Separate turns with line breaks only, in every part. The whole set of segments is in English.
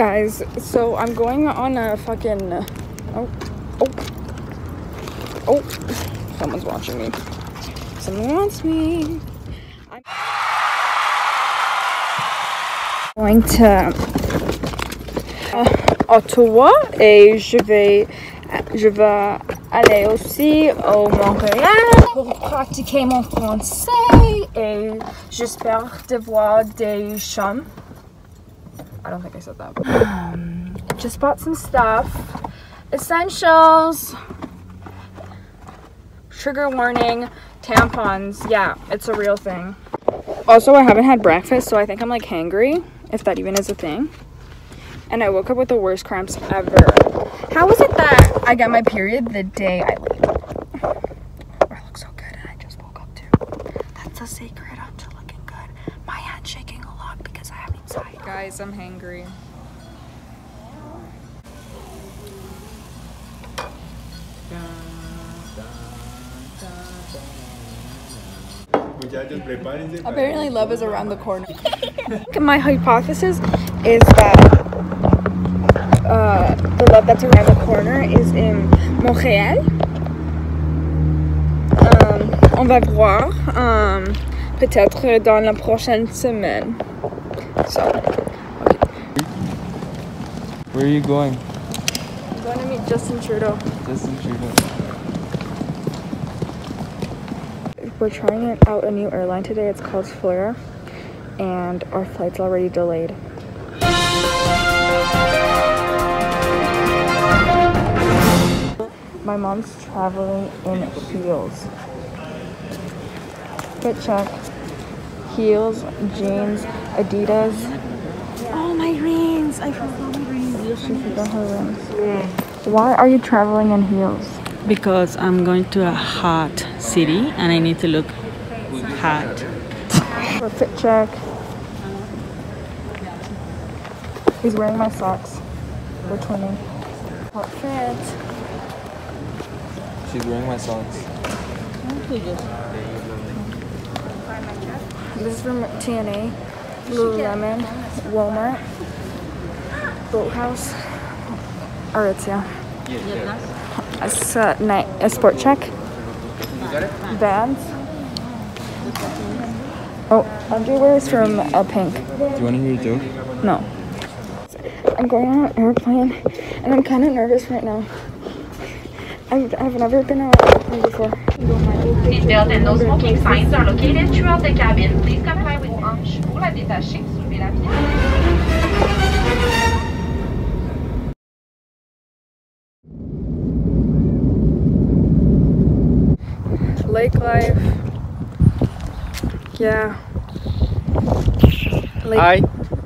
Guys, so I'm going on a fucking. Oh, oh, oh! Someone's watching me. Someone wants me. I'm going to uh, Ottawa et je vais, aller aussi au Montréal pour pratiquer mon français et j'espère de voir des chums. I don't think I said that. Um, just bought some stuff. Essentials. Trigger warning. Tampons. Yeah, it's a real thing. Also, I haven't had breakfast, so I think I'm like hangry, if that even is a thing. And I woke up with the worst cramps ever. How is it that I get my period the day I leave? I look so good and I just woke up too. That's a secret onto looking good. My hand's shaking a lot because I have anxiety. Guys, I'm hangry.
Muchachos, prepárense. para-
Apparently, love is around the corner. My hypothesis is that uh, the love that's around the corner is in Montréal. Um, on va voir. Um, peut-être dans la prochaine semaine. So,
Where are you going?
I'm going to meet Justin Trudeau.
Justin Trudeau.
We're trying out a new airline today. It's called Flair, and our flight's already delayed. My mom's traveling in heels. Fit check. Heels, jeans, Adidas. Oh, my rings! I forgot my rings. She forgot her rings. Why are you traveling in heels?
because I'm going to a hot city and I need to look hot.
For a fit check. He's wearing my socks. We're twinning. Outfit.
She's wearing my socks.
This is from TNA, Lululemon, Walmart, Boathouse, Aritzia. It's a, night, a Sport Chek. Vans. Oh, underwear is from uh, Pink.
Do you want to hear a joke?
No. I'm going on an airplane and I'm kind of nervous right now. I've, I've never been on an airplane before.
Seatbelt and no smoking signs are located throughout the cabin. Please comply with hanches pour la détacher. Soulevez la pièce.
Lake life. Yeah. Lake,
Hi,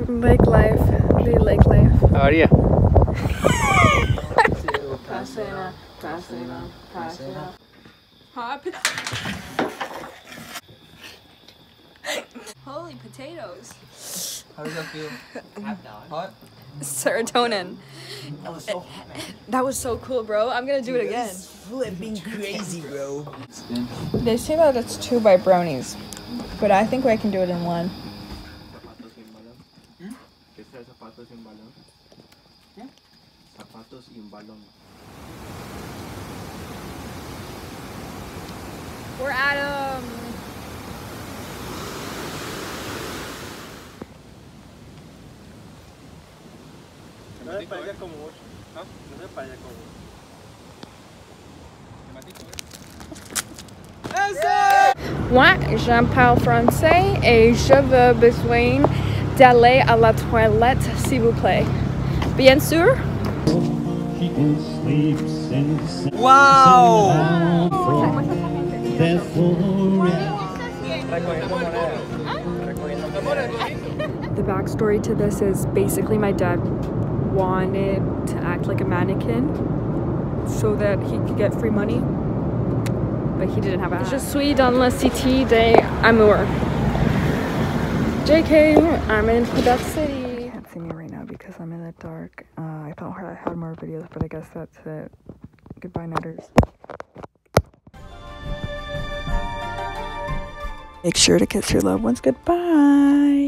lake life. The lake life.
how are you?
Hot Holy potatoes.
How does that feel? Hot?
Serotonin. That was so cool, bro. I'm gonna do it again.
Flipping crazy, bro.
They say that it's two by brownies, but I think I can do it in one.
Hmm? ¿Qué
We're at um.
No me parece como vos. No me parece como vos.
Moi, je parle français et je veux besoin d'aller à la toilette, s'il vous plaît. Bien sûr. The backstory to this is basically my dad wanted to act like a mannequin so that he could get free money, but he didn't have a Je suis dans la cité d'Amour. JK, I'm in Quebec City. You Can't see me right now because I'm in the dark. Uh, I thought I had more videos, but I guess that's it. Goodbye, Netters. Make sure to kiss your loved ones goodbye.